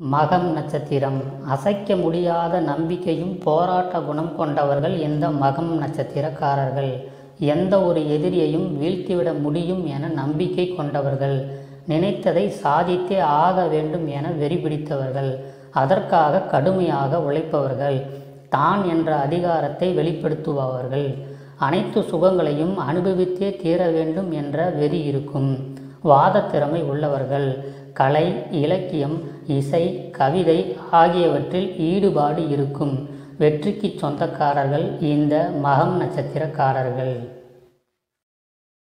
மகம் நட்சத்திரம். அசைக்க முடியாத நம்பிக்கையும் போராட்ட குணம் கொண்டவர்கள் இந்த மகம் நட்சத்திரக்காரர்கள். எந்த ஒரு எதிரியையும் வீழ்த்திவிட முடியும் என நம்பிக்கை கொண்டவர்கள். நினைத்ததை சாதித்தே ஆக வேண்டும் என வெறி பிடித்தவர்கள். அதற்காக கடுமையாக உழைப்பவர்கள். தான் என்ற அதிகாரத்தை வெளிப்படுத்துபவர்கள். அனைத்து சுகங்களையும் அனுபவித்தே தீர வேண்டும் என்ற வெறி இருக்கும். வாத திறமை உள்ளவர்கள். கலை இலக்கியம் இசை கவிதை ஆகியவற்றில் ஈடுபாடு இருக்கும். வெற்றிக்கு சொந்தக்காரர்கள் இந்த மகம் நட்சத்திரக்காரர்கள்.